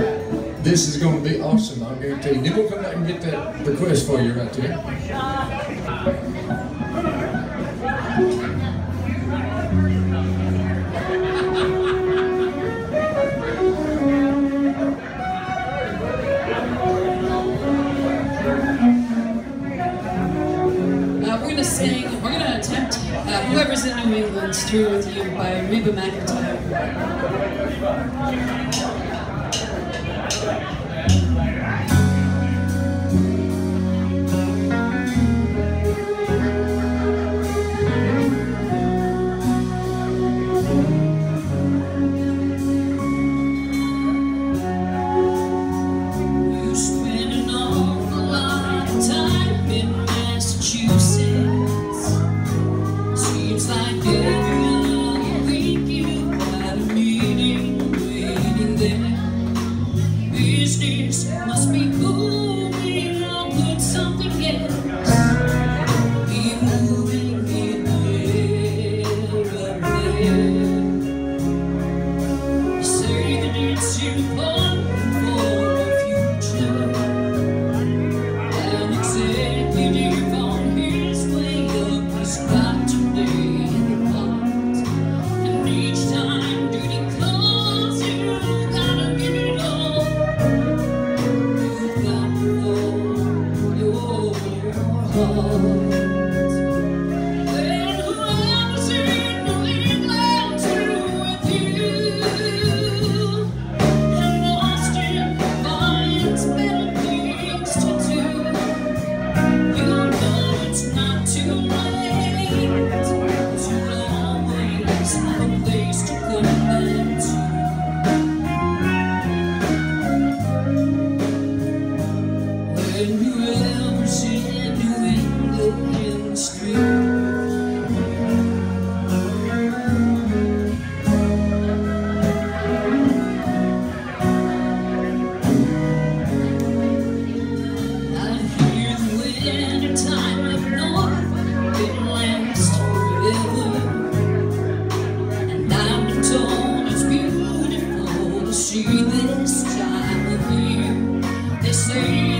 This is going to be awesome, I guarantee you. Nick will come back and get that request for you right there. Uh, we're going to sing, we're going to attempt uh, Whoever's in New England's Through With You by Reba McEntire. needs you for. Some days to go Disney.